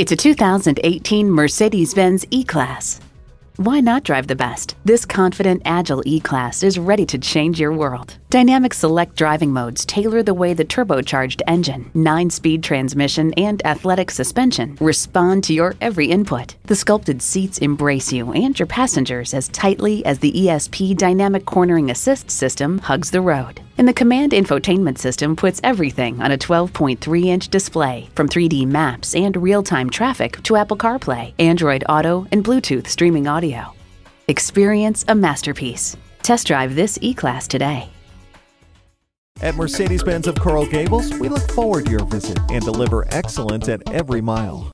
It's a 2018 Mercedes Benz E Class. Why not drive the best? This confident, agile E Class is ready to change your world. Dynamic select driving modes tailor the way the turbocharged engine, 9 speed transmission, and athletic suspension respond to your every input. The sculpted seats embrace you and your passengers as tightly as the ESP Dynamic Cornering Assist system hugs the road. And the COMAND infotainment system puts everything on a 12.3 inch display, from 3D maps and real time traffic to Apple CarPlay, Android Auto, and Bluetooth streaming audio. Experience a masterpiece. Test drive this E Class today. At Mercedes Benz of Coral Gables, we look forward to your visit and deliver excellence at every mile.